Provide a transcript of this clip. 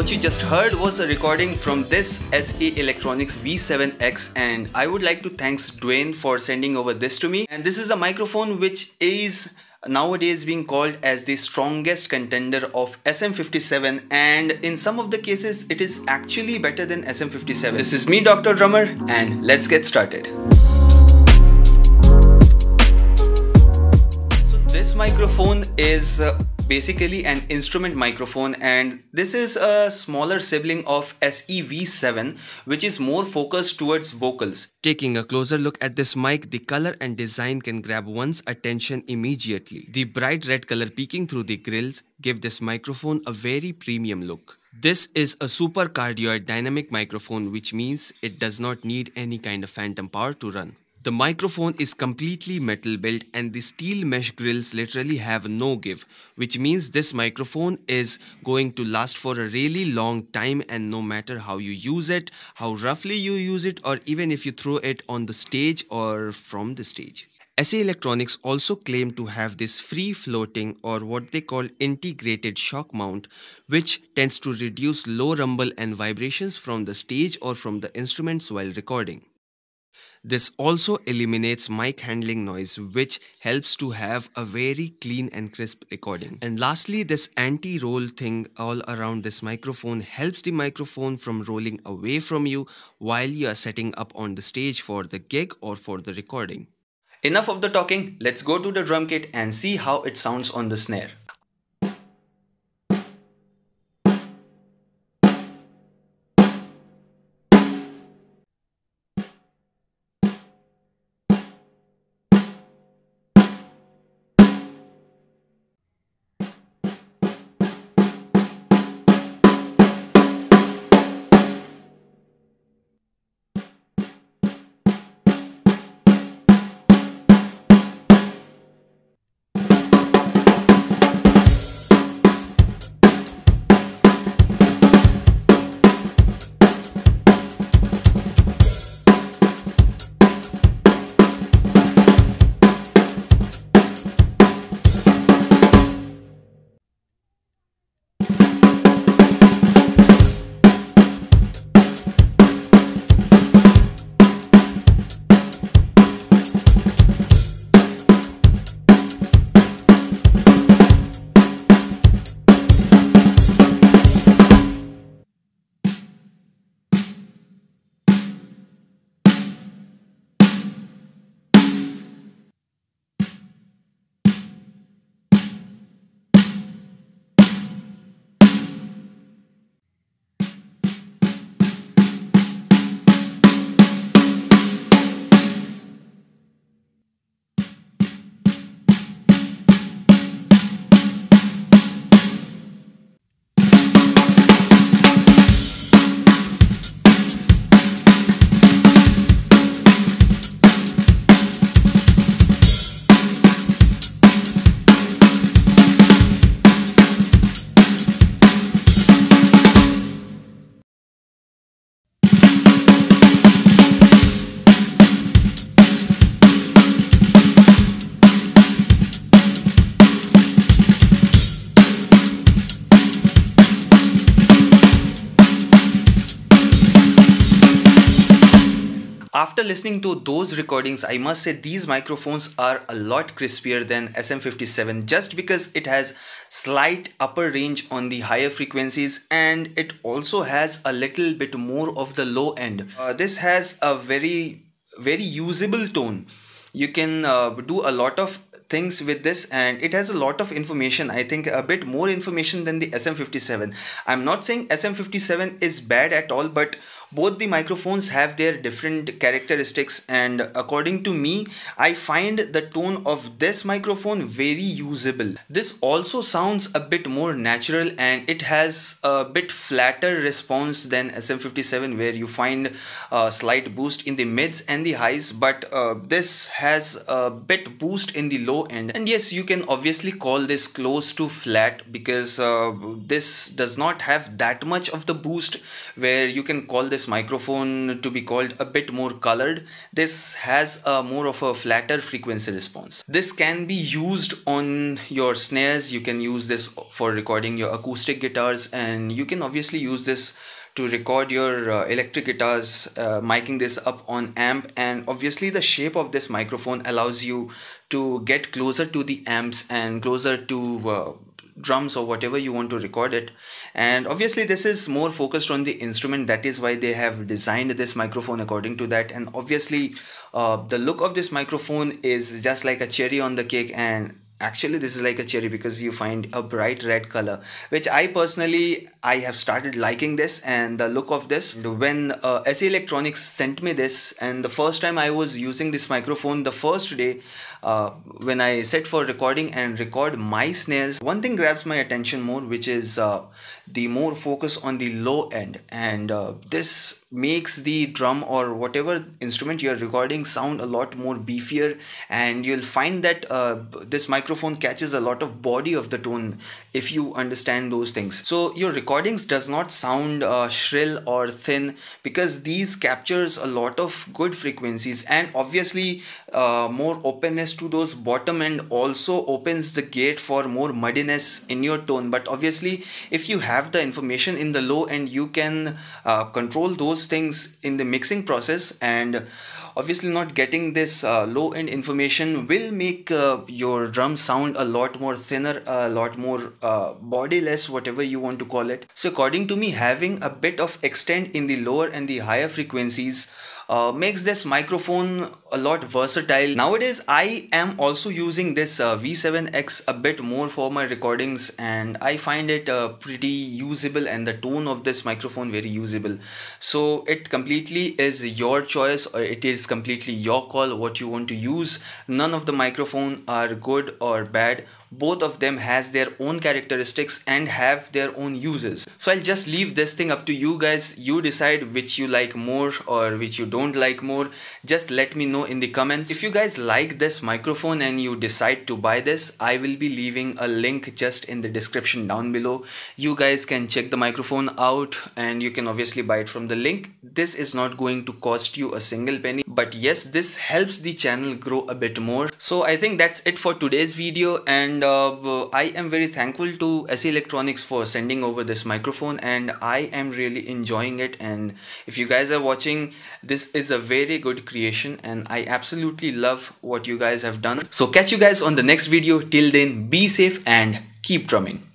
what you just heard was a recording from this SE Electronics V7X and I would like to thanks Dwayne for sending over this to me. And this is a microphone which is nowadays being called as the strongest contender of SM57 and in some of the cases it is actually better than SM57. This is me Dr. Drummer and let's get started. Microphone is uh, basically an instrument microphone and this is a smaller sibling of SEV7 which is more focused towards vocals. Taking a closer look at this mic, the color and design can grab one's attention immediately. The bright red color peeking through the grills give this microphone a very premium look. This is a super cardioid dynamic microphone which means it does not need any kind of phantom power to run. The microphone is completely metal built and the steel mesh grills literally have no give which means this microphone is going to last for a really long time and no matter how you use it, how roughly you use it or even if you throw it on the stage or from the stage. SE Electronics also claim to have this free floating or what they call integrated shock mount which tends to reduce low rumble and vibrations from the stage or from the instruments while recording. This also eliminates mic handling noise which helps to have a very clean and crisp recording. And lastly this anti-roll thing all around this microphone helps the microphone from rolling away from you while you are setting up on the stage for the gig or for the recording. Enough of the talking, let's go to the drum kit and see how it sounds on the snare. After listening to those recordings, I must say these microphones are a lot crispier than SM57 just because it has slight upper range on the higher frequencies and it also has a little bit more of the low end. Uh, this has a very very usable tone. You can uh, do a lot of things with this and it has a lot of information i think a bit more information than the sm57 i'm not saying sm57 is bad at all but both the microphones have their different characteristics and according to me I find the tone of this microphone very usable. This also sounds a bit more natural and it has a bit flatter response than SM57 where you find a slight boost in the mids and the highs but uh, this has a bit boost in the low end and yes you can obviously call this close to flat because uh, this does not have that much of the boost where you can call this this microphone to be called a bit more colored. This has a more of a flatter frequency response. This can be used on your snares. You can use this for recording your acoustic guitars and you can obviously use this to record your uh, electric guitars uh, miking this up on amp and obviously the shape of this microphone allows you to get closer to the amps and closer to uh, drums or whatever you want to record it. And obviously this is more focused on the instrument. That is why they have designed this microphone according to that. And obviously uh, the look of this microphone is just like a cherry on the cake and actually this is like a cherry because you find a bright red color which i personally i have started liking this and the look of this. When uh, se electronics sent me this and the first time i was using this microphone the first day uh, when i set for recording and record my snares one thing grabs my attention more which is uh, the more focus on the low end. And uh, this makes the drum or whatever instrument you're recording sound a lot more beefier and you'll find that uh, this microphone catches a lot of body of the tone if you understand those things. So your recordings does not sound uh, shrill or thin because these captures a lot of good frequencies and obviously uh, more openness to those bottom end also opens the gate for more muddiness in your tone. But obviously if you have the information in the low end you can uh, control those those things in the mixing process and obviously not getting this uh, low end information will make uh, your drum sound a lot more thinner a lot more uh, bodiless whatever you want to call it. So according to me having a bit of extent in the lower and the higher frequencies uh, makes this microphone a lot versatile. Nowadays, I am also using this uh, V7X a bit more for my recordings and I find it uh, pretty usable and the tone of this microphone very usable. So it completely is your choice or it is completely your call what you want to use. None of the microphone are good or bad both of them has their own characteristics and have their own uses. So i'll just leave this thing up to you guys. You decide which you like more or which you don't like more. Just let me know in the comments. If you guys like this microphone and you decide to buy this i will be leaving a link just in the description down below. You guys can check the microphone out and you can obviously buy it from the link. This is not going to cost you a single penny but yes this helps the channel grow a bit more. So i think that's it for today's video. And uh, I am very thankful to SE Electronics for sending over this microphone. And I am really enjoying it. And if you guys are watching this is a very good creation. And I absolutely love what you guys have done. So catch you guys on the next video. Till then be safe and keep drumming